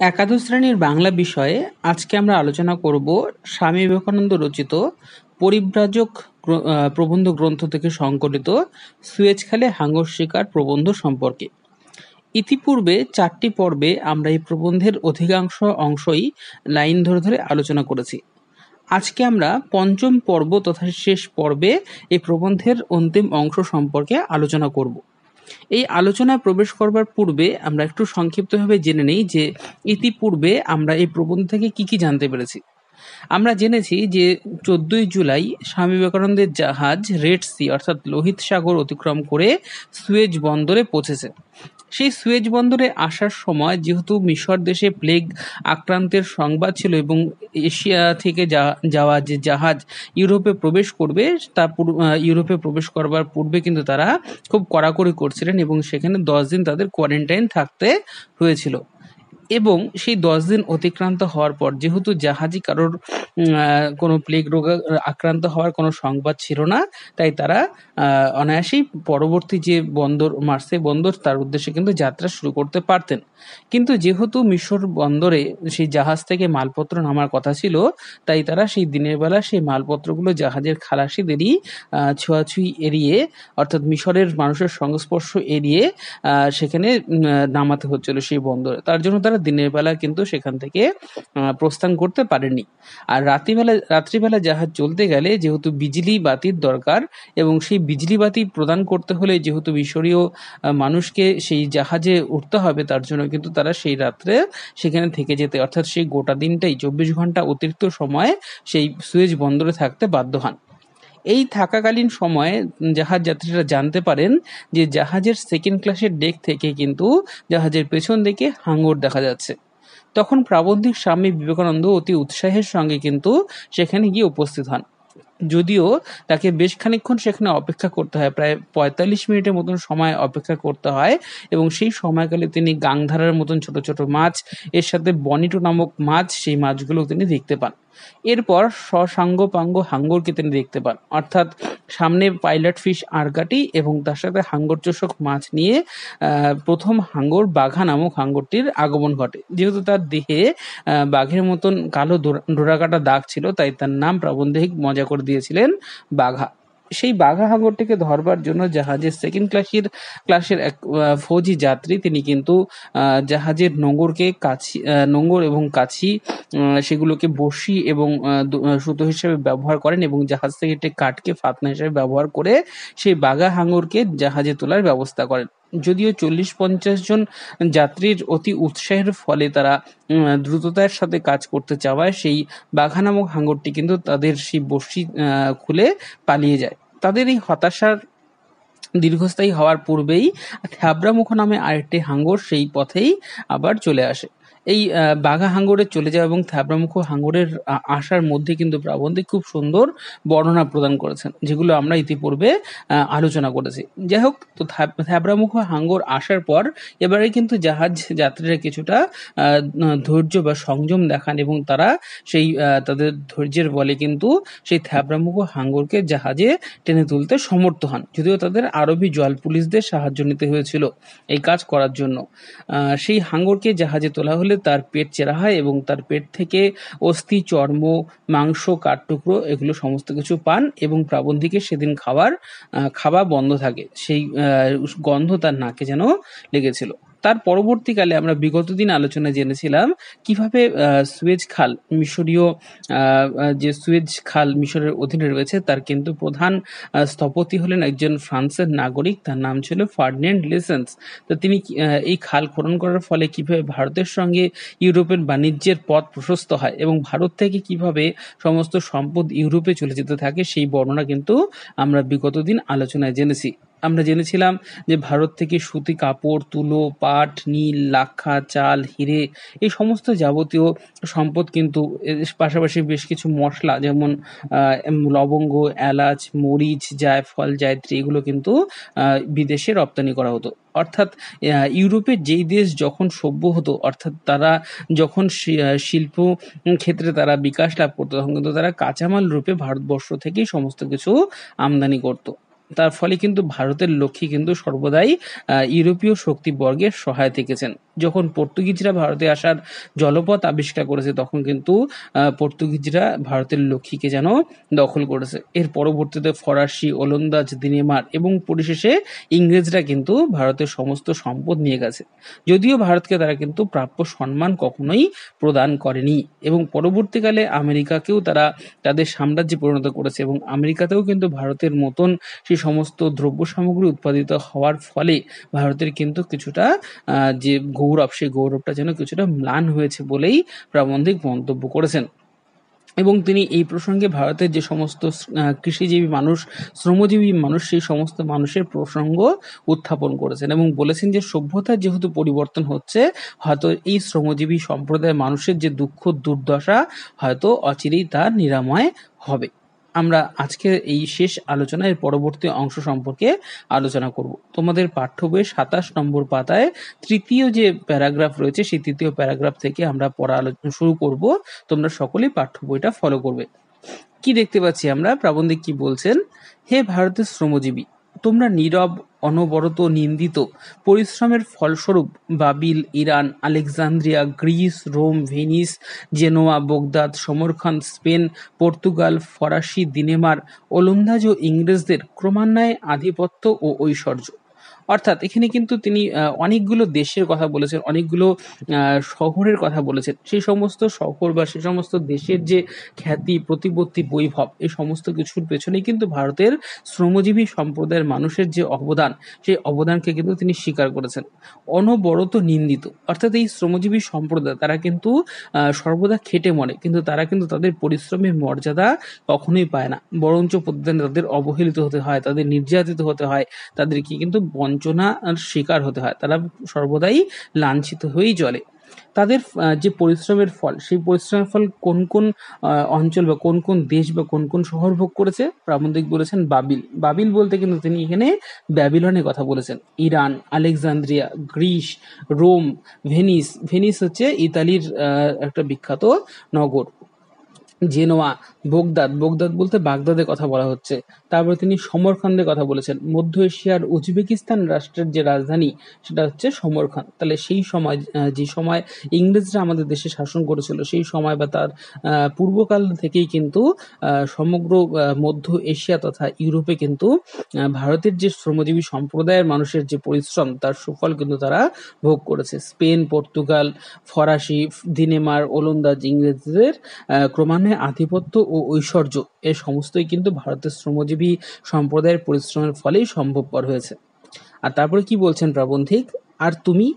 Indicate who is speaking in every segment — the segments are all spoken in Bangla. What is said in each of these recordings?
Speaker 1: একাদশ শ্রেণির বাংলা বিষয়ে আজকে আমরা আলোচনা করব স্বামী বিবেকানন্দ রচিত পরিব্রাজক প্রবন্ধ গ্রন্থ থেকে সংকলিত সুয়েজখালে হাঙ্গর শিকার প্রবন্ধ সম্পর্কে। ইতিপূর্বে চারটি পর্বে আমরা এই প্রবন্ধের অধিকাংশ অংশই লাইন ধরে ধরে আলোচনা করেছি। আজকে আমরা পঞ্চম পর্ব তথা শেষ পর্বে এই প্রবন্ধের অন্তিম অংশ সম্পর্কে আলোচনা করব। এই আলোচনায় প্রবেশ করবার পূর্বে আমরা একটু সংক্ষিপ্তভাবে জেনে নেই যে ইতিপূর্বে আমরা এই প্রবন্ধ থেকে কি কি জানতে পেরেছি। আমরা জেনেছি যে চোদ্দই জুলাই স্বামী বিবেকানন্দের জাহাজ রেড সি অর্থাৎ লোহিত সাগর অতিক্রম করে সুয়েজ বন্দরে পৌঁছেছে। সেই সুয়েজ বন্দরে আসার সময় যেহেতু মিশর দেশে প্লেগ আক্রান্তের সংবাদ ছিল এবং এশিয়া থেকে যাওয়া যে জাহাজ ইউরোপে প্রবেশ করবে, তা ইউরোপে প্রবেশ করবার পূর্বে কিন্তু তারা খুব কড়াকড়ি করছিলেন এবং সেখানে দশ দিন তাদের কোয়ারেন্টাইন থাকতে হয়েছিল। এবং সেই দশ দিন অতিক্রান্ত হওয়ার পর, যেহেতু জাহাজে কারোর কোনো প্লেগ রোগ আক্রান্ত হওয়ার কোনো সংবাদ ছিল না, তাই তারা অনায়াসেই পরবর্তী যে বন্দর, মার্সে বন্দর, তার উদ্দেশ্যে কিন্তু যাত্রা শুরু করতে পারতেন। কিন্তু যেহেতু মিশর বন্দরে সেই জাহাজ থেকে মালপত্র নামার কথা ছিল, তাই তারা সেই দিনের বেলা সেই মালপত্রগুলো জাহাজের খালাসিদেরই ছোঁয়াছুঁই এড়িয়ে, অর্থাৎ মিশরের মানুষের সংস্পর্শ এড়িয়ে সেখানে নামাতে হচ্ছিল সেই বন্দরে। তার জন্য তারা দিনের বেলা কিন্তু সেখান থেকে প্রস্থান করতে পারেনি। আর রাত্রিবেলা রাত্রিবেলা জাহাজ চলতে গেলে যেহেতু বিজলি বাতির দরকার এবং সেই বিজলি বাতি প্রদান করতে হলে যেহেতু মিশরীয় মানুষকে সেই জাহাজে উঠতে হবে, তার জন্য কিন্তু তারা সেই রাত্রে সেখানে থেকে যেতে, অর্থাৎ সেই গোটা দিনটাই, চব্বিশ ঘণ্টা অতিরিক্ত সময় সেই সুয়েজ বন্দরে থাকতে বাধ্য হন। এই থাকাকালীন সময়ে জাহাজ যাত্রীরা জানতে পারেন যে জাহাজের সেকেন্ড ক্লাসের ডেক থেকে কিন্তু জাহাজের পেছন দিকে হাঙ্গর দেখা যাচ্ছে। তখন প্রাবন্ধিক স্বামী বিবেকানন্দ অতি উৎসাহের সঙ্গে কিন্তু সেখানে গিয়ে উপস্থিত হন। যদিও তাকে বেশ খানিক্ষণ সেখানে অপেক্ষা করতে হয়, প্রায় পঁয়তাল্লিশ মিনিটের মতন সময় অপেক্ষা করতে হয় এবং সেই সময়কালে তিনি গাংধারার মতন ছোট ছোট মাছ, এর সাথে বনিটো নামক মাছ, সেই মাছগুলো তিনি দেখতে পান। এরপর সসাঙ্গ পাঙ্গ হাঙ্গরকে তিনি দেখতে পান। অর্থাৎ সামনে পাইলট ফিশ আরগাটি এবং তার সাথে হাঙ্গর চোষক মাছ নিয়ে প্রথম হাঙ্গর বাঘা নামক হাঙ্গরটির আগমন ঘটে। যেহেতু তার দেহে বাঘের মতন কালো ডোরাকাটা দাগ ছিল, তাই তার নাম প্রাবন্ধিক মজা করে দিয়েছিলেন বাঘা। সেই বাঘা হাঙ্গরটিকে ধরবার জন্য জাহাজের সেকেন্ড ক্লাসের ক্লাসের এক ফৌজি যাত্রী তিনি কিন্তু জাহাজের নোঙরকে কাছি নোঙর এবং কাছি সেগুলোকে বসি এবং সুতো হিসেবে ব্যবহার করেন এবং জাহাজ থেকে একটি কাঠকে ফাতনা হিসেবে ব্যবহার করে সেই বাঘা হাঙ্গরকে জাহাজে তোলার ব্যবস্থা করেন। যদিও চল্লিশ পঞ্চাশ জন যাত্রীর অতি উৎসাহের ফলে তারা দ্রুততার সাথে কাজ করতে চাওয়ায় সেই বাঘা নামক হাঙ্গরটি কিন্তু তাদের সেই বসি খুলে পালিয়ে যায়। তাদের এই হতাশার দীর্ঘস্থায়ী হওয়ার পূর্বেই থ্যাবরামুখ নামে আরেকটি হাঙ্গর সেই পথেই আবার চলে আসে। এই বাঘা হাঙ্গরে চলে যাওয়া এবং থ্যাবরামুখ হাঙ্গরের আসার মধ্যে কিন্তু প্রাবন্ধিক খুব সুন্দর বর্ণনা প্রদান করেছেন, যেগুলো আমরা ইতিপূর্বে আলোচনা করেছি। যাই হোক, তো থ্যাবরামুখ হাঙ্গর আসার পর এবারে কিন্তু জাহাজ যাত্রীরা কিছুটা ধৈর্য বা সংযম দেখান এবং তারা সেই তাদের ধৈর্যের বলে কিন্তু সেই থ্যাবরামুখ হাঙ্গরকে জাহাজে টেনে তুলতে সমর্থ হন। যদিও তাদের আরবি জল পুলিশদের সাহায্য নিতে হয়েছিল এই কাজ করার জন্য। সেই হাঙ্গরকে জাহাজে তোলা হলে তার পেট চেরা হয় এবং তার পেট থেকে অস্থি, চর্ম, মাংস কাঠ টুকরো এগুলো সমস্ত কিছু পান এবং প্রাবন্ধিকের সেদিন খাবার খাওয়া বন্ধ থাকে। সেই গন্ধ তার নাকে যেন লেগেছিল। তার পরবর্তীকালে আমরা বিগত দিন আলোচনা জেনেছিলাম কীভাবে সুয়েজ খাল মিশরীয় যে সুয়েজ খাল মিশরের অধীনে রয়েছে তার কিন্তু প্রধান স্থপতি হলেন একজন ফ্রান্সের নাগরিক। তার নাম ছিল ফার্ডিনেন্ড লেসেন্স। তো তিনি এই খাল খনন করার ফলে কীভাবে ভারতের সঙ্গে ইউরোপের বাণিজ্যের পথ প্রশস্ত হয় এবং ভারত থেকে কীভাবে সমস্ত সম্পদ ইউরোপে চলে যেতে থাকে সেই বর্ণনা কিন্তু আমরা বিগত দিন আলোচনায় জেনেছি। আমরা জেনেছিলাম যে ভারত থেকে সুতি কাপড়, তুলো, পাট, নীল, লাক্ষা, চাল, হিরে এই সমস্ত যাবতীয় সম্পদ কিন্তু পাশাপাশি বেশ কিছু মশলা যেমন লবঙ্গ, এলাচ, মরিচ, জায়ফল, জায়ত্রী এগুলো কিন্তু বিদেশে রপ্তানি করা হতো। অর্থাৎ ইউরোপের যেই দেশ যখন সভ্য হতো, অর্থাৎ তারা যখন শিল্প ক্ষেত্রে তারা বিকাশ লাভ করতো, তখন কিন্তু তারা কাঁচামাল রূপে ভারতবর্ষ থেকেই সমস্ত কিছু আমদানি করতো। তার ফলে কিন্তু ভারতের লক্ষ্যে কিন্তু সর্বদাই ইউরোপীয় শক্তিবর্গের সহায় থেকেছেন। যখন পর্তুগিজরা ভারতে আসার জলপথ আবিষ্কার করেছে, তখন কিন্তু পর্তুগিজরা ভারতের লক্ষ্মীকে যেন দখল করেছে। এর পরবর্তীতে ফরাসি, ওলন্দাজ, দিনেমার এবং পরিশেষে ইংরেজরা কিন্তু ভারতের সমস্ত সম্পদ নিয়ে গেছে। যদিও ভারতকে তারা কিন্তু প্রাপ্য সম্মান কখনোই প্রদান করেনি এবং পরবর্তীকালে আমেরিকাকেও তারা তাদের সাম্রাজ্যে পরিণত করেছে এবং আমেরিকাতেও কিন্তু ভারতের মতন সেই সমস্ত দ্রব্য সামগ্রী উৎপাদিত হওয়ার ফলে ভারতের কিন্তু কিছুটা যে গৌরব, সেই গৌরবটা যেন কিছুটা ম্লান হয়েছে বলেই প্রাবন্ধিক মন্তব্য করেছেন। এবং তিনি এই প্রসঙ্গে ভারতের যে সমস্ত কৃষিজীবী মানুষ, শ্রমজীবী মানুষ, সেই সমস্ত মানুষের প্রসঙ্গ উত্থাপন করেছেন এবং বলেছেন যে সভ্যতার যেহেতু পরিবর্তন হচ্ছে, হয়তো এই শ্রমজীবী সম্প্রদায়ের মানুষের যে দুঃখ, দুর্দশা হয়তো অচিরেই তার নিরাময় হবে। আমরা আজকে এই শেষ আলোচনায় পরবর্তী অংশ সম্পর্কে আলোচনা করব। তোমাদের পাঠ্য বইয়ের সাতাশ নম্বর পাতায় তৃতীয় যে প্যারাগ্রাফ রয়েছে, সেই তৃতীয় প্যারাগ্রাফ থেকে আমরা পড়া আলোচনা শুরু করব। তোমরা সকলেই পাঠ্য বইটা ফলো করবে। কি দেখতে পাচ্ছি আমরা? প্রাবন্ধিক কি বলছেন? হে ভারতের শ্রমজীবী তোমরা নীরব, অনবরত, নিন্দিত, পরিশ্রমের ফলস্বরূপ বাবিল, Iran, Alexandria, Greece, Rome, Venice, Genoa, Baghdad Samarkand Spain, Portugal, ফরাসি, দিনেমার, ওলন্দাজ ও ইংরেজদের ক্রমান্বয়ে আধিপত্য ও ঐশ্বর্য। অর্থাৎ এখানে কিন্তু তিনি অনেকগুলো দেশের কথা বলেছেন, অনেকগুলো শহরের কথা বলেছেন। সেই সমস্ত শহর বা সেই সমস্ত দেশের যে খ্যাতি, প্রতিপত্তি, বৈভব, এই সমস্ত কিছুর পেছনেই কিন্তু ভারতের শ্রমজীবী সম্প্রদায়ের মানুষের যে অবদান, সেই অবদানকে কিন্তু তিনি স্বীকার করেছেন। অনবরত নিন্দিত। অর্থাৎ এই শ্রমজীবী সম্প্রদায়, তারা কিন্তু সর্বদা খেটে মরে, কিন্তু তারা কিন্তু তাদের পরিশ্রমের মর্যাদা কখনোই পায় না। বরঞ্চ প্রতিদিন তাদের অবহেলিত হতে হয়, তাদের নির্যাতিত হতে হয়, তাদেরকে কিন্তু বঞ্চনার শিকার হতে হয়। তারা সর্বদাই লাঞ্ছিত হয়েই চলে তাদের যে পরিশ্রমের ফল, সেই পরিশ্রমের ফল কোন কোন অঞ্চল বা কোন কোন দেশ বা কোন কোন শহর ভোগ করেছে? প্রাবন্ধিক বলেছেন বাবিল। বাবিল বলতে কিন্তু তিনি এখানে ব্যাবিলনের কথা বলেছেন। Iran, Alexandria, Greece, Rome, Venice. Venice হচ্ছে ইতালির একটা বিখ্যাত নগর। জেনোয়া, বোগদাদ। বোগদাদ বলতে বাগদাদের কথা বলা হচ্ছে। তারপরে তিনি সমরখানদের কথা বলেছেন। মধ্য এশিয়ার উজবেকিস্তান রাষ্ট্রের যে রাজধানী, সেটা হচ্ছে সমরখান তাহলে সেই সময় যে সময় ইংরেজরা আমাদের দেশে শাসন করেছিল, সেই সময় বা তার পূর্বকাল থেকেই কিন্তু সমগ্র মধ্য এশিয়া তথা ইউরোপে কিন্তু ভারতের যে শ্রমজীবী সম্প্রদায়ের মানুষের যে পরিশ্রম, তার সুফল কিন্তু তারা ভোগ করেছে। স্পেন, পর্তুগাল, ফরাসি দিনেমার, ওলন্দাজ ইংরেজদের ক্রমান্বয়ে আধিপত্য ও ঐশ্বর্য, এ সমস্তই কিন্তু ভারতের শ্রমজীবী সম্প্রদায়ের পরিশ্রমের ফলেই সম্ভবপর হয়েছে। আর তারপরে কি বলছেন প্রাবন্ধিক? আর তুমি?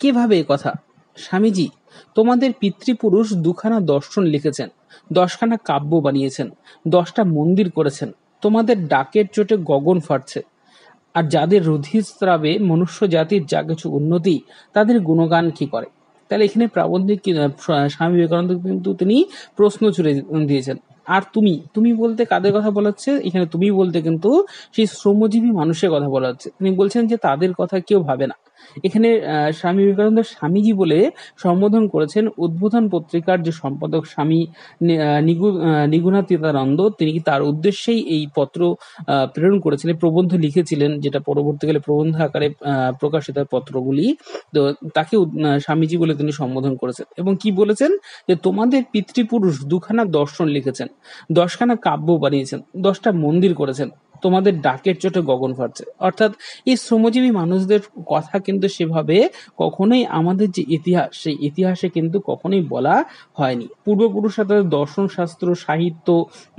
Speaker 1: কে ভাবে কথা? স্বামীজি, তোমাদের পিতৃপুরুষ দুখানা দর্শন লিখেছেন, দশখানা কাব্য বানিয়েছেন, দশটা মন্দির করেছেন, তোমাদের ডাকের চোটে গগন ফাটছে। আর যাদের রুধিস্রাবে মনুষ্য জাতির যা কিছু উন্নতি, তাদের গুণগান কি করে? তাহলে এখানে প্রাবন্ধিক স্বামী বিবেকানন্দ কিন্তু তিনি প্রশ্ন ছুড়ে দিয়েছেন। আর তুমি তুমি বলতে কাদের কথা বলা হচ্ছে? এখানে তুমি বলতে কিন্তু সেই শ্রমজীবী মানুষের কথা বলা হচ্ছে। তিনি বলছেন যে তাদের কথা কেউ ভাবে না। এখানে স্বামী বিবেকানন্দ স্বামীজি বলে সম্বোধন করেছেন উদ্বোধন পত্রিকার যে সম্পাদক স্বামী নিগুণাতীতানন্দ তিনি তার উদ্দেশ্যেই এই পত্র প্রেরণ করেছিলেন, প্রবন্ধ লিখেছিলেন, যেটা পরবর্তীকালে প্রবন্ধ আকারে প্রকাশিত পত্রগুলি। তো তাকে স্বামীজি বলে তিনি সম্বোধন করেছেন। এবং কি বলেছেন? যে তোমাদের পিতৃপুরুষ দুখানা দর্শন লিখেছেন, দশখানা কাব্য বানিয়েছেন, দশটা মন্দির করেছেন। তোমাদের ডাকের চোটে গগন ফাটছে। অর্থাৎ এই শ্রমজীবী মানুষদের কথা কিন্তু সেভাবে কখনোই আমাদের যে ইতিহাস, সেই ইতিহাসে কিন্তু কখনোই বলা হয়নি। পূর্বপুরুষরা তাদের দর্শন শাস্ত্র, সাহিত্য,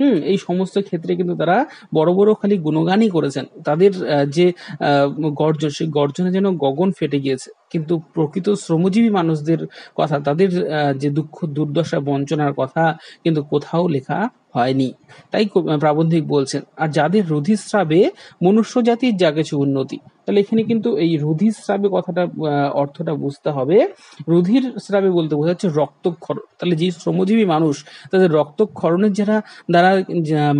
Speaker 1: হুম, এই সমস্ত ক্ষেত্রে কিন্তু তারা বড় বড় খালি গুণগানই করেছেন। তাদের যে গর্জন, সেই গর্জনে যেন গগন ফেটে গিয়েছে। কিন্তু প্রকৃত শ্রমজীবী মানুষদের কথা, তাদের যে দুঃখ, দুর্দশা, বঞ্চনার কথা কিন্তু কোথাও লেখা হয়নি। তাই প্রাবন্ধিক বলছেন, আর যাদের রুধিস্রাবে মনুষ্য জাতির যা কিছু উন্নতি। তাহলে এখানে কিন্তু এই রুধির স্রাবে কথাটা অর্থটা বুঝতে হবে। রুধির স্রাবে বলতে বোঝা যাচ্ছে রক্তক্ষরণ। তাহলে যে শ্রমজীবী মানুষ, তাদের রক্তক্ষরণের যারা দ্বারা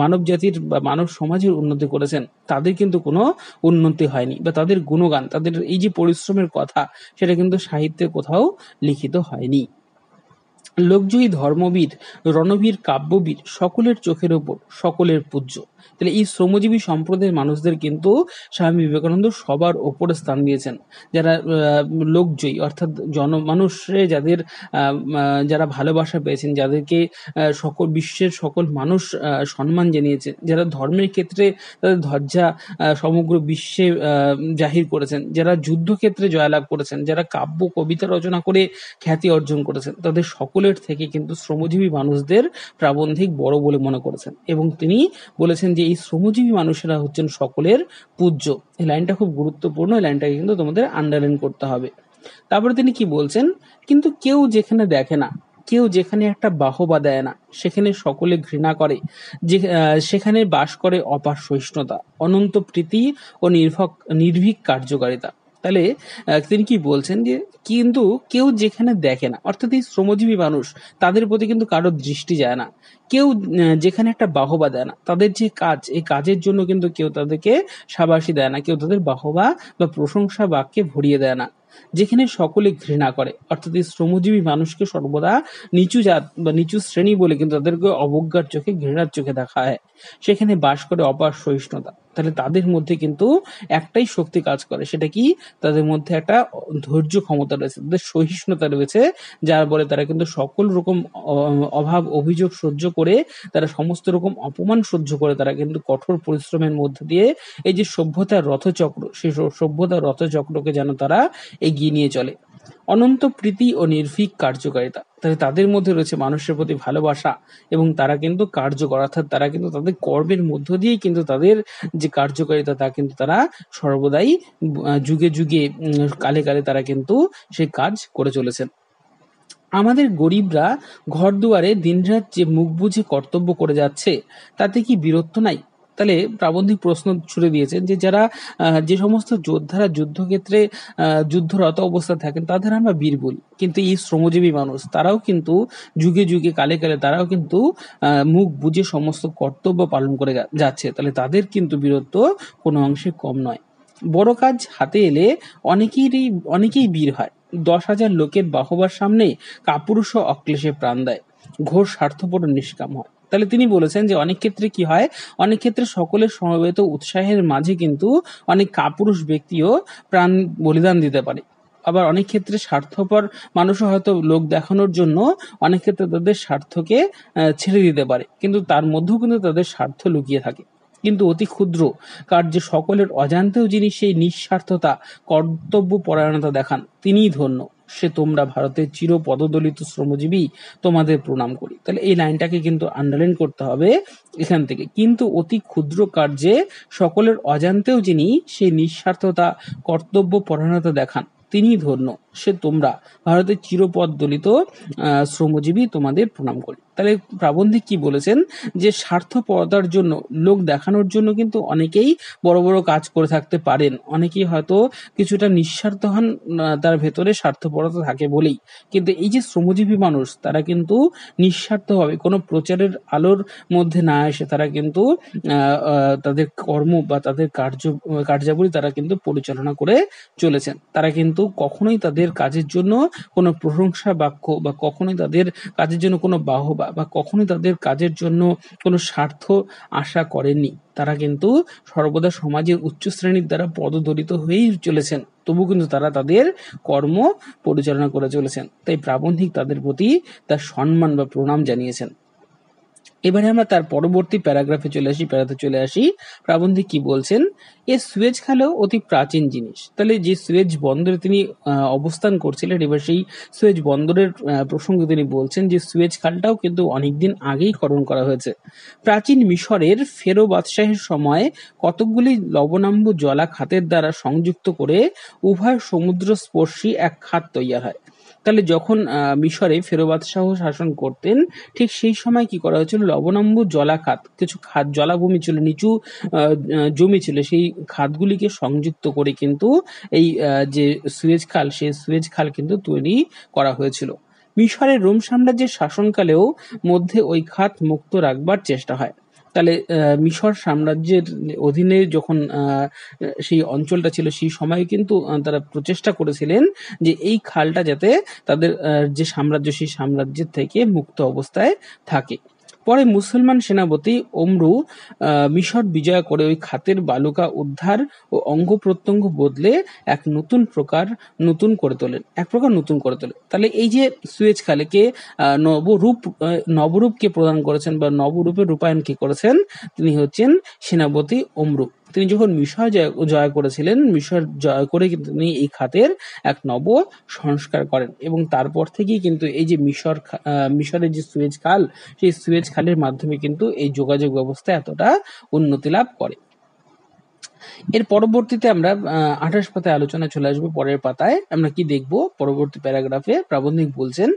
Speaker 1: মানব জাতির বা মানব সমাজের উন্নতি করেছেন, তাদের কিন্তু কোনো উন্নতি হয়নি বা তাদের গুণগান, তাদের এই যে পরিশ্রমের কথা, সেটা কিন্তু সাহিত্যে কোথাও লিখিত হয়নি। লোকজয়ী ধর্মবীর রণবীর কাব্যবীর সকলের চোখের ওপর সকলের পূজ্য। তাহলে এই শ্রমজীবী সম্প্রদায়ের মানুষদের কিন্তু স্বামী বিবেকানন্দ সবার ওপরে স্থান দিয়েছেন। যারা লোকজয়ী অর্থাৎ জনমানুষে যাদের যারা ভালোবাসা পেয়েছেন, যাদেরকে সকল, বিশ্বের সকল মানুষ সম্মান জানিয়েছে যারা ধর্মের ক্ষেত্রে তাদের ধজ্জা সমগ্র বিশ্বে জাহির করেছেন, যারা যুদ্ধক্ষেত্রে জয়লাভ করেছেন, যারা কাব্য, কবিতা রচনা করে খ্যাতি অর্জন করেছেন, তাদের সকলের থেকে কিন্তু শ্রমজীবী মানুষদের প্রাবন্ধিক বড় বলে মনে করেছেন। এবং তিনি বলেছেন যে, এই শ্রমজীবী মানুষেরা হচ্ছেন সকলের পূজ্য। এই লাইনটা খুব গুরুত্বপূর্ণ। এই লাইনটাকে কিন্তু তোমাদের আন্ডারলাইন করতে হবে। তারপরে তিনি কি বলছেন? কিন্তু কেউ যেখানে দেখে না, কেউ যেখানে একটা বাহবা দেয় না, সেখানে সকলে ঘৃণা করে, যে সেখানে বাস করে অপার সহিষ্ণুতা, অনন্ত প্রীতি ও নির্ভক, নির্ভীক কার্যকারিতা। তাহলে তিনি কি বলছেন যে, কিন্তু কেউ যেখানে দেখে না, অর্থাৎ এই শ্রমজীবী মানুষ, তাদের প্রতি কিন্তু কারোর দৃষ্টি যায় না। কেউ যেখানে একটা বাহবা দেয় না, তাদের যে কাজ, এই কাজের জন্য কিন্তু কেউ তাদেরকে সাবাসী দেয় না, কেউ তাদের বাহবা বা প্রশংসা বাক্যে ভরিয়ে দেয় না। যেখানে সকলে ঘৃণা করে। অর্থাৎ এই শ্রমজীবী মানুষকে সর্বদা নিচু জাত বা নিচু শ্রেণি বলে কিন্তু তাদেরকে অবজ্ঞার চোখে, ঘৃণার চোখে দেখা হয়। সেখানে বাস করে অপার সহিষ্ণুতা। তাহলে তাদের মধ্যে কিন্তু একটাই শক্তি কাজ করে, সেটা কি? তাদের মধ্যে একটা ধৈর্য ক্ষমতা রয়েছে, তাদের সহিষ্ণুতা রয়েছে, যার বলে তারা কিন্তু সকল রকম অভাব, অভিযোগ সহ্য করে, তারা সমস্ত রকম অপমান সহ্য করে, তারা কিন্তু কঠোর পরিশ্রমের মধ্যে দিয়ে এই যে সভ্যতার রথচক্র, সেই সভ্যতার রথচক্রকে যেন তারা এগিয়ে নিয়ে চলে। অনন্ত প্রীতি ও নির্ভীক কার্যকারিতা। তাহলে তাদের মধ্যে রয়েছে মানুষের প্রতি ভালোবাসা এবং তারা কিন্তু কার্যকর, অর্থাৎ তারা কিন্তু তাদের কর্মের মধ্য দিয়েই কিন্তু তাদের যে কার্যকারিতা, তা কিন্তু তারা সর্বদাই যুগে যুগে কালে কালে তারা কিন্তু সেই কাজ করে চলেছেন। আমাদের গরিবরা ঘর দুয়ারে দিনরাত যে মুখ বুঝে কর্তব্য করে যাচ্ছে, তাতে কি বীরত্ব নাই? তাহলে প্রাবন্ধিক প্রশ্ন ছুড়ে দিয়েছেন যে যারা যে সমস্ত যোদ্ধারা যুদ্ধক্ষেত্রে যুদ্ধরত অবস্থায় থাকেন তাদের আমরা বীর বলি। কিন্তু এই শ্রমজীবী মানুষ, তারাও কিন্তু যুগে যুগে, কালে কালে তারাও কিন্তু মুখ বুঝে সমস্ত কর্তব্য পালন করে যাচ্ছে। তাহলে তাদের কিন্তু বীরত্ব কোনো অংশে কম নয়। বড় কাজ হাতে এলে অনেকেরই, অনেকেই বীর হয়। দশ হাজার লোকের বাহবার সামনে কাপুরুষ অক্লেশে প্রাণ দেয়। ঘোর স্বার্থপর নিষ্কাম হয়। তাহলে তিনি বলেছেন যে অনেক ক্ষেত্রে কি হয়? অনেক ক্ষেত্রে সকলের সমবেত উৎসাহের মাঝে কিন্তু অনেক কাপুরুষ ব্যক্তিও প্রাণ বলিদান দিতে পারে। আবার অনেক ক্ষেত্রে স্বার্থপর মানুষও হয়তো লোক দেখানোর জন্য অনেক ক্ষেত্রে তাদের স্বার্থকে ছেড়ে দিতে পারে। কিন্তু তার মধ্যেও কিন্তু তাদের স্বার্থ লুকিয়ে থাকে। কিন্তু অতি ক্ষুদ্র কার্যে সকলের অজান্তেও যিনি সেই নিঃস্বার্থতা কর্তব্য পরায়ণতা দেখান, তিনিই ধন্য। সে তোমরা ভারতের চির পদদলিত শ্রমজীবী তোমাদের প্রণাম করি। তাহলে এই লাইনটাকে কিন্তু আন্ডারলাইন করতে হবে এখান থেকে। কিন্তু অতি ক্ষুদ্র কার্যে সকলের অজান্তেও যিনি সেই নিঃস্বার্থতা, কর্তব্য, পরায়ণতা দেখান তিনি ধন্য। সে তোমরা ভারতের চিরপদ দলিত শ্রমজীবী তোমাদের প্রণাম করি। তাহলে প্রাবন্ধিক কি বলেছেন? যে স্বার্থপরতার জন্য, লোক দেখানোর জন্য কিন্তু অনেকেই বড় বড় কাজ করে থাকতে পারেন। অনেকেই হয়তো কিছুটা নিঃস্বার্থ হন তার ভেতরে স্বার্থপরতা থাকে বলেই। কিন্তু এই যে শ্রমজীবী মানুষ, তারা কিন্তু নিঃস্বার্থভাবে কোনো প্রচারের আলোর মধ্যে না এসে তারা কিন্তু তাদের কর্ম বা তাদের কার্য, কার্যাবলী তারা কিন্তু পরিচালনা করে চলেছেন। তারা কিন্তু কখনোই তাদের কাজের জন্য কোনো প্রশংসা বাক্য বা কখনোই তাদের কাজের জন্য কোনো বাহবা বা কখনোই তাদের কাজের জন্য কোনো স্বার্থ আশা করেননি। তারা কিন্তু সর্বদা সমাজের উচ্চ শ্রেণির দ্বারা পদদলিত হয়েই চলেছেন। তবু কিন্তু তারা তাদের কর্ম পরিচালনা করে চলেছেন। তাই প্রাবন্ধিক তাদের প্রতি তার সম্মান বা প্রণাম জানিয়েছেন। এবারে আমরা তার পরবর্তী প্যারাগ্রাফে চলে আসি, প্যারাতে চলে আসি। প্রাবন্ধিক কি বলছেন? এ সুয়েজ খালও অতি প্রাচীন জিনিস। তাহলে যে সুয়েজ বন্দরে তিনি অবস্থান করছিলেন, এবার সেই সুয়েজ বন্দরের প্রসঙ্গে তিনি বলছেন যে সুয়েজ খালটাও কিন্তু অনেকদিন আগেই খনন করা হয়েছে। প্রাচীন মিশরের ফেরো বাদশাহের সময় কতকগুলি লবণাম্ব জলা খাতের দ্বারা সংযুক্ত করে উভয় সমুদ্র স্পর্শী এক খাত তৈরি হয়। তাহলে যখন মিশরে ফেরোবাদ শাহ শাসন করতেন, ঠিক সেই সময় কি করা হয়েছিল? লবণাম্ব, জলাখাত, কিছু খাত জলাভূমি ছিল, নিচু জমি ছিল, সেই খাতগুলিকে সংযুক্ত করে কিন্তু এই যে সুয়েজ খাল, সেই সুয়েজ খাল কিন্তু তৈরি করা হয়েছিল। মিশরের রোম সাম্রাজ্যের শাসনকালেও মধ্যে ওই খাত মুক্ত রাখবার চেষ্টা হয়। তাহলে মিশর সাম্রাজ্যের অধীনে যখন সেই অঞ্চলটা ছিল, সেই সময় কিন্তু তারা প্রচেষ্টা করেছিলেন যে এই খালটা যাতে তাদের যে সাম্রাজ্য, সেই সাম্রাজ্যের থেকে মুক্ত অবস্থায় থাকে। পরে মুসলমান সেনাপতি অমরু মিশর বিজয় করে ওই খাতের বালুকা উদ্ধার ও অঙ্গ প্রত্যঙ্গ বদলে এক নতুন প্রকার নতুন করে তোলেন। এক প্রকার নতুন করে তোলেন। তাহলে এই যে সুয়েজ খালেকে নবরূপ নবরূপকে প্রদান করেছেন বা নবরূপের রূপায়ণ কে করেছেন, তিনি হচ্ছেন সেনাপতি ওমরু। তিনি যখন মিশর জয় করেছিলেন, মিশর জয় করে কিন্তু তিনি এই খাতের এক নব সংস্কার করেন এবং তারপর থেকেই কিন্তু এই যে মিশর মিশরের যে সুয়েজ খাল, সেই সুয়েজ খালের মাধ্যমে কিন্তু এই যোগাযোগ ব্যবস্থা এতটা উন্নতি লাভ করে। এর পরবর্তীতে আমরা আঠাশ পাতায় আলোচনা চলে আসব, পরের পাতায় আমরা কি দেখব? পরবর্তী প্যারাগ্রাফে প্রাবন্ধিক বলছেন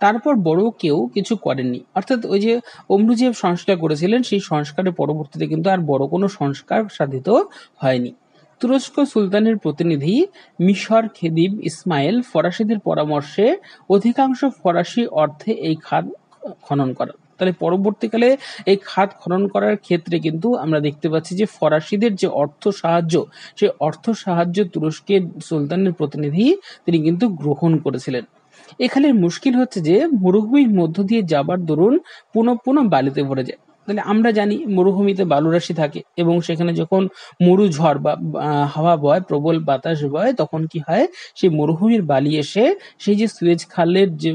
Speaker 1: তারপর বড় কেউ কিছু করেননি। অর্থাৎ ওই যে অমরু যে সংস্কার করেছিলেন, সেই সংস্কারের পরবর্তীতে কিন্তু আর বড় কোনো সংস্কার সাধিত হয়নি। তুরস্ক সুলতানের প্রতিনিধি মিশর খেদিব ইসমাইল ফরাসিদের পরামর্শে অধিকাংশ ফরাসি অর্থে এই খাত খনন করা তাহলে পরবর্তীকালে এই খাত খনন করার ক্ষেত্রে কিন্তু আমরা দেখতে পাচ্ছি যে ফরাসিদের যে অর্থ সাহায্য, সেই অর্থ সাহায্য তুরস্কের সুলতানের প্রতিনিধি তিনি কিন্তু গ্রহণ করেছিলেন। এখানে মুশকিল হচ্ছে যে মরুভূমির মধ্য দিয়ে যাবার দরুন পুনঃ পুনঃ বালিতে ভরে যায়। তাহলে আমরা জানি মরুভূমিতে বালুরাশি থাকে এবং সেখানে যখন মরু ঝড় বা হাওয়া বয়, প্রবল বাতাস বয়, তখন কি হয়? সেই মরুভূমির বালি এসে সেই যে সুয়েজ খালের যে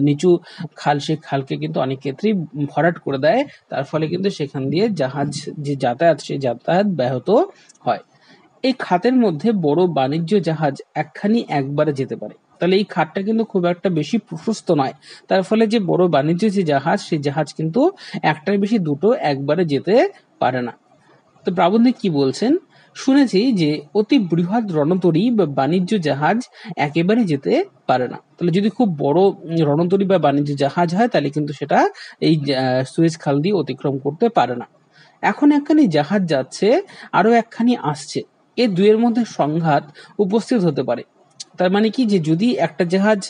Speaker 1: নিচু খাল, সেই খালকে কিন্তু অনেক ক্ষেত্রেই ভরাট করে দেয়। তার ফলে কিন্তু সেখান দিয়ে জাহাজ যে যাতায়াত, সেই যাতায়াত ব্যাহত হয়। এই খাতের মধ্যে বড় বাণিজ্য জাহাজ একখানি একবারে যেতে পারে। তাহলে এই খাতটা কিন্তু খুব একটা বেশি প্রশস্ত নয়। তার ফলে যে বড় বাণিজ্য যে জাহাজ, সেই জাহাজ কিন্তু একটার বেশি দুটো একবারে যেতে পারে না। তো প্রাবন্ধিক কি বলছেন? শুনেছি যে অতি বৃহৎ রণতরী বা বাণিজ্য জাহাজ একেবারে যেতে পারে না। তাহলে যদি খুব বড় রণতরী বা বাণিজ্য জাহাজ হয়, তাহলে কিন্তু সেটা এই সুয়েজ খাল দিয়ে অতিক্রম করতে পারে না। এখন একখানি জাহাজ যাচ্ছে আরও একখানি আসছে। এ দুয়ের মধ্যে সংঘাত উপস্থিত হতে পারে। তার মানে কি যে যদি একটা জাহাজ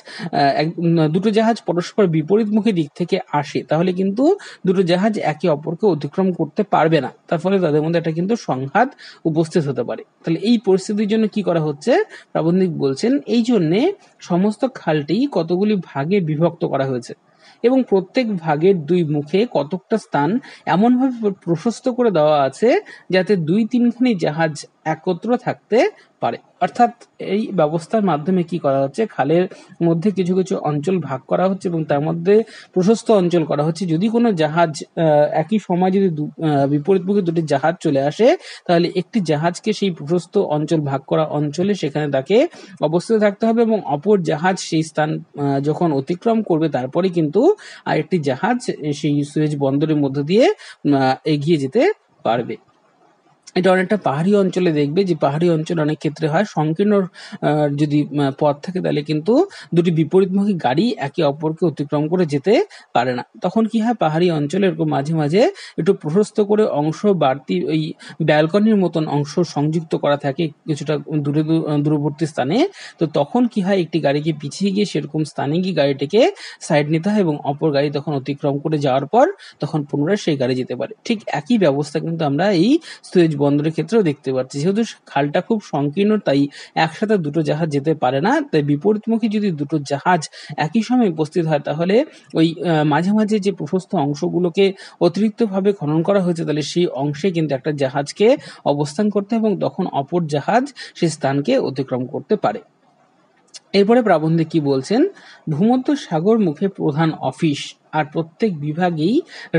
Speaker 1: দুটো জাহাজ পরস্পর বিপরীতমুখী দিক থেকে আসে, তাহলে কিন্তু দুটো জাহাজ একে অপরকে অতিক্রম করতে পারবে না। তার ফলে তাদের মধ্যে একটা কিন্তু সংঘাত উপস্থিত হতে পারে। তাহলে এই পরিস্থিতির জন্য কি করা হচ্ছে? প্রাবন্ধিক বলছেন, এই জন্যে সমস্ত খালটি কতগুলি ভাগে বিভক্ত করা হয়েছে এবং প্রত্যেক ভাগের দুই মুখে কতকটা স্থান এমনভাবে প্রশস্ত করে দেওয়া আছে যাতে দুই তিনখানি জাহাজ একত্র থাকতে পারে। অর্থাৎ এই ব্যবস্থার মাধ্যমে কি করা হচ্ছে? খালের মধ্যে কিছু কিছু অঞ্চল ভাগ করা হচ্ছে এবং তার মধ্যে প্রশস্ত অঞ্চল করা হচ্ছে। যদি কোনো জাহাজ একই সময় যদি বিপরীতমুখী দুটি জাহাজ চলে আসে, তাহলে একটি জাহাজকে সেই প্রশস্ত অঞ্চল ভাগ করা অঞ্চলে সেখানে তাকে অবস্থিত থাকতে হবে এবং অপর জাহাজ সেই স্থান যখন অতিক্রম করবে, তারপরে কিন্তু আরেকটি জাহাজ সেই সুয়েজ বন্দরের মধ্য দিয়ে এগিয়ে যেতে পারবে। এটা অনেকটা পাহাড়ি অঞ্চলে দেখবে যে পাহাড়ি অঞ্চলে অনেক ক্ষেত্রে হয়। সংকীর্ণ যদি পথ থাকে তাহলে কিন্তু দুটি বিপরীতমুখী গাড়ি একে অপরকে অতিক্রম করে যেতে পারে না। তখন কি হয়? পাহাড়ি অঞ্চলে এরকম মাঝে মাঝে একটু প্রশস্ত করে অংশ বাড়তি, ওই ব্যালকনির মতন অংশ সংযুক্ত করা থাকে কিছুটা দূরে দূরবর্তী স্থানে। তো তখন কি হয়? একটি গাড়িকে পিছিয়ে গিয়ে সেরকম স্থানে গিয়ে গাড়িটিকে সাইড নিতে হয় এবং অপর গাড়ি তখন অতিক্রম করে যাওয়ার পর তখন পুনরায় সেই গাড়ি যেতে পারে। ঠিক একই ব্যবস্থা কিন্তু আমরা এই সুয়েজ বন্দরের ক্ষেত্রেও দেখতে পাচ্ছি। যেহেতু খালটা খুব সংকীর্ণ, তাই একসাথে দুটো জাহাজ যেতে পারে না। তাই বিপরীতমুখী যদি দুটো জাহাজ একই সময় উপস্থিত হয়, তাহলে ওই মাঝে মাঝে যে প্রশস্ত অংশগুলোকে অতিরিক্তভাবে খনন করা হয়েছে, তাহলে সেই অংশে কিন্তু একটা জাহাজকে অবস্থান করতে এবং তখন অপর জাহাজ সেই স্থানকে অতিক্রম করতে পারে। এরপরে প্রাবন্ধিক কি বলছেন? ভূমধ্য সাগর মুখে প্রধান অফিস আর প্রত্যেক বিভাগেই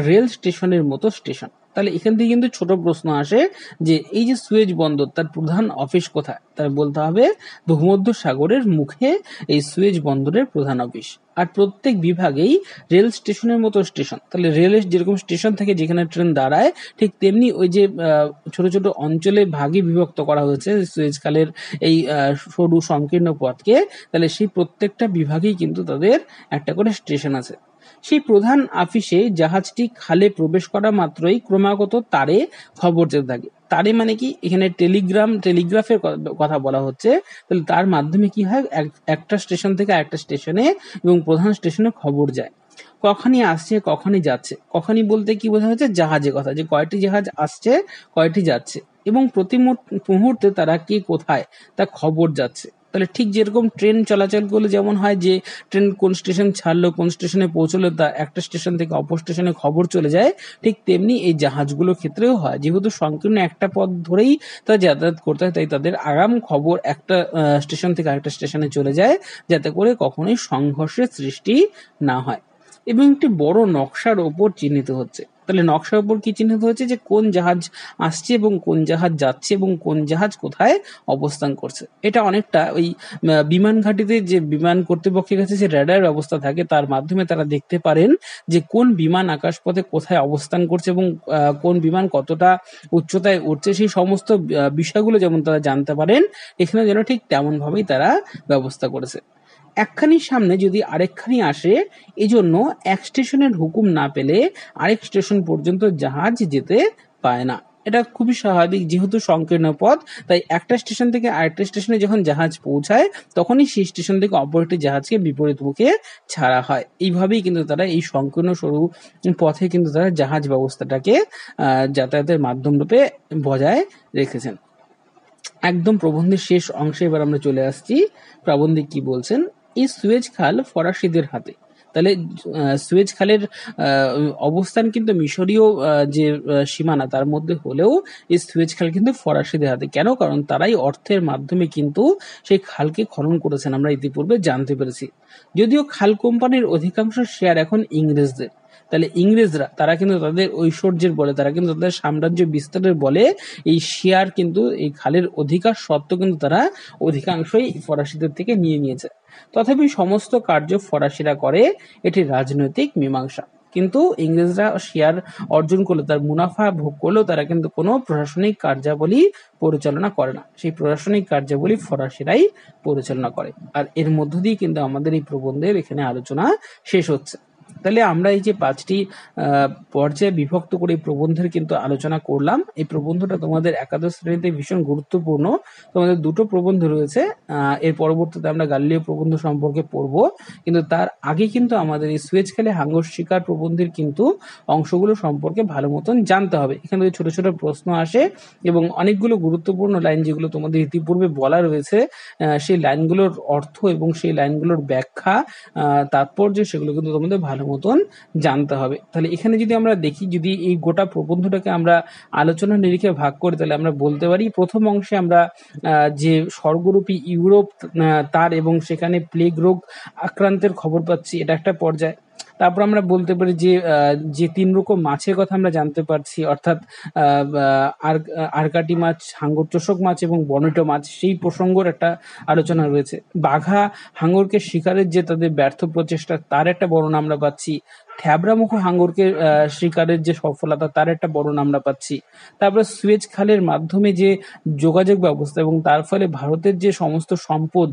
Speaker 1: রেল স্টেশনের মতো স্টেশন। তাহলে এখান থেকে কিন্তু ছোট প্রশ্ন আসে যে এই যে সুয়েজ বন্দর, তার প্রধান অফিস কোথায়? তার বলতে হবে ভূমধ্য সাগরের মুখে এই সুয়েজ বন্দরের প্রধান অফিস আর প্রত্যেক বিভাগেই রেল স্টেশনের মতো স্টেশন। তাহলে রেলের যেরকম স্টেশন থাকে, যেখানে ট্রেন দাঁড়ায়, ঠিক তেমনি ওই যে ছোট ছোট অঞ্চলে ভাগে বিভক্ত করা হয়েছে সুয়েজ খালের এই সরু সংকীর্ণ পথকে। তাহলে সেই প্রত্যেকটা বিভাগেই কিন্তু তাদের একটা করে স্টেশন আছে। সেই প্রধান আফিসে জাহাজটি খালে প্রবেশ করা মাত্রই ক্রমাগত তারে খবর যেতে থাকে। তারে মানে কি? এখানে টেলিগ্রাম, টেলিগ্রাফের কথা বলা হচ্ছে। তাহলে তার মাধ্যমে কি হয়? এক- একটা স্টেশন থেকে আরেকটা স্টেশনে এবং প্রধান স্টেশনে খবর যায়। কখনই আসছে, কখনই যাচ্ছে। কখনই বলতে কি বোঝা হচ্ছে? জাহাজের কথা, যে কয়টি জাহাজ আসছে, কয়টি যাচ্ছে। এবং প্রতি মুহূর্তে তারা কি কোথায়? তা খবর যাচ্ছে। তাহলে ঠিক যেরকম ট্রেন চলাচল করলে যেমন হয় যে ট্রেন কোন স্টেশন ছাড়লো, কোন স্টেশনে পৌঁছলো, তা একটা স্টেশন থেকে অপর স্টেশনে খবর চলে যায়, ঠিক তেমনি এই জাহাজগুলোর ক্ষেত্রেও হয়। যেহেতু সংকীর্ণ একটা পথ ধরেই তারা যাতায়াত করতে হয়, তাই তাদের আগাম খবর একটা স্টেশন থেকে আরেকটা স্টেশনে চলে যায়, যাতে করে কখনোই সংঘর্ষের সৃষ্টি না হয়। এবং একটি বড় নকশার ওপর চিহ্নিত হচ্ছে। তাহলে নকশার উপর কি চিহ্নিত হয়েছে যে কোন জাহাজ আসছে এবং কোন জাহাজ যাচ্ছে এবং কোন জাহাজ কোথায় অবস্থান করছে? এটা অনেকটা ওই বিমান ঘাটিতে যে বিমান কর্তৃপক্ষের কাছে যে রেডার ব্যবস্থা থাকে, তার মাধ্যমে তারা দেখতে পারেন যে কোন বিমান আকাশপথে কোথায় অবস্থান করছে এবং কোন বিমান কতটা উচ্চতায় উঠছে, সেই সমস্ত বিষয়গুলো যেমন তারা জানতে পারেন, এখানে যেন ঠিক তেমন ভাবেই তারা ব্যবস্থা করেছে। একখানির সামনে যদি আরেকখানি আসে, এজন্য এক স্টেশনের হুকুম না পেলে আরেক স্টেশন পর্যন্ত জাহাজ যেতে পায় না। এটা খুবই স্বাভাবিক, যেহেতু সংকীর্ণ পথ, তাই একটা স্টেশন থেকে আরেকটা স্টেশনে যখন জাহাজ পৌঁছায়, তখনই সেই স্টেশন থেকে অপর একটি জাহাজকে বিপরীত মুখে ছাড়া হয়। এইভাবেই কিন্তু তারা এই সংকীর্ণ সরু পথে কিন্তু তারা জাহাজ ব্যবস্থাটাকে যাতায়াতের মাধ্যম রূপে বজায় রেখেছেন। একদম প্রবন্ধের শেষ অংশে এবার আমরা চলে আসছি। প্রবন্ধে কি বলছেন? এই সুয়েজ খাল ফরাসিদের হাতে। তাহলে সুয়েজ খালের অবস্থান কিন্তু মিশরীয় যে সীমানা, তার মধ্যে হলেও এই সুয়েজ খাল কিন্তু ফরাসিদের হাতে। কেন? কারণ তারাই অর্থের মাধ্যমে কিন্তু সেই খালকে খনন করেছেন। আমরা ইতিপূর্বে জানতে পেরেছি। যদিও খাল কোম্পানির অধিকাংশ শেয়ার এখন ইংরেজদের। তাহলে ইংরেজরা, তারা কিন্তু তাদের ঐশ্বর্যের বলে, তারা কিন্তু তাদের সাম্রাজ্য বিস্তারের বলে এই শেয়ার কিন্তু, এই খালের অধিকার সত্ত্বেও কিন্তু তারা অধিকাংশই ফরাসিদের থেকে নিয়ে নিয়েছে। তথাপি সমস্ত কার্য ফরাসিরা করে, এটি রাজনৈতিক মীমাংসা। কিন্তু ইংরেজরা শেয়ার অর্জন করলে, তার মুনাফা ভোগ করলেও তারা কিন্তু কোনো প্রশাসনিক কার্যাবলী পরিচালনা করে না। সেই প্রশাসনিক কার্যাবলী ফরাসিরাই পরিচালনা করে। আর এর মধ্য দিয়ে কিন্তু আমাদের এই প্রবন্ধের এখানে আলোচনা শেষ হচ্ছে। তাহলে আমরা এই যে পাঁচটি পর্যায়ে বিভক্ত করে প্রবন্ধের কিন্তু আলোচনা করলাম। এই প্রবন্ধটা তোমাদের একাদশ শ্রেণীতে ভীষণ গুরুত্বপূর্ণ। তোমাদের দুটো প্রবন্ধ রয়েছে এর পরবর্তীতে আমরা গাল্লীয় প্রবন্ধ সম্পর্কে পড়ব। কিন্তু তার আগে কিন্তু আমাদের এই সুয়েজ খেলে হাঙ্গর শিকার প্রবন্ধের কিন্তু অংশগুলো সম্পর্কে ভালো মতন জানতে হবে। এখানে ছোট ছোট প্রশ্ন আসে এবং অনেকগুলো গুরুত্বপূর্ণ লাইন যেগুলো তোমাদের ইতিপূর্বে বলা রয়েছে সেই লাইনগুলোর অর্থ এবং সেই লাইনগুলোর ব্যাখ্যা তাৎপর্য সেগুলো কিন্তু তোমাদের ভালো মতন জানতে হবে। তাহলে এখানে যদি আমরা দেখি, যদি এই গোটা প্রবন্ধটাকে আমরা আলোচনা নিরিখে ভাগ করি, তাহলে আমরা বলতে পারি, প্রথম অংশে আমরা যে স্বর্গরূপী ইউরোপ তার এবং সেখানে প্লেগ রোগ আক্রান্তের খবর পাচ্ছি, এটা একটা পর্যায়। তারপর আমরা বলতে পারি যে যে তিন রকম মাছের কথা আমরা জানতে পারছি, অর্থাৎ আরকাটি মাছ, হাঙ্গর চোষক মাছ এবং বনেটো মাছ, সেই প্রসঙ্গর একটা আলোচনা রয়েছে। বাঘা হাঙ্গরকে শিকারের যে তাদের ব্যর্থ প্রচেষ্টা, তার একটা বর্ণনা আমরা পাচ্ছি। থ্যাবরামুখ হাঙ্গরকে শিকারের যে সফলতা, তার একটা বড় নাম আমরা পাচ্ছি। তারপরে সুয়েজ খালের মাধ্যমে যে যোগাযোগ ব্যবস্থা এবং তার ফলে ভারতের যে সমস্ত সম্পদ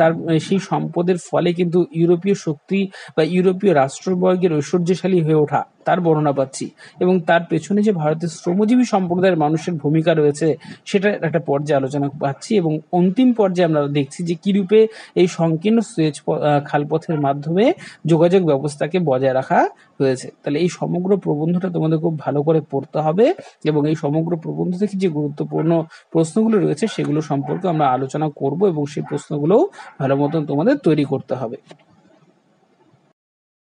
Speaker 1: তার, সেই সম্পদের ফলে কিন্তু ইউরোপীয় শক্তি বা ইউরোপীয় রাষ্ট্রবর্গের ঐশ্বর্যশালী হয়ে ওঠা। তার বর্ণনা পাচ্ছি। এবং তার পেছনে যে ভারতের শ্রমজীবী সম্প্রদায়ের মানুষের ভূমিকা রয়েছে, সেটা একটা পর্যায়ে আলোচনা পাচ্ছি এবং অন্তিম পর্যায়ে আমরা দেখছি যে কিরূপে এই সংকীর্ণ সুয়েজ খালপথের মাধ্যমে যোগাযোগ ব্যবস্থাকে বজায় রাখা হয়েছে। তাহলে এই সমগ্র প্রবন্ধটা তোমাদের খুব ভালো করে পড়তে হবে এবং এই সমগ্র প্রবন্ধ থেকে যে গুরুত্বপূর্ণ প্রশ্নগুলো রয়েছে, সেগুলো সম্পর্কে আমরা আলোচনা করব এবং সেই প্রশ্নগুলোও ভালো মতন তোমাদের তৈরি করতে হবে।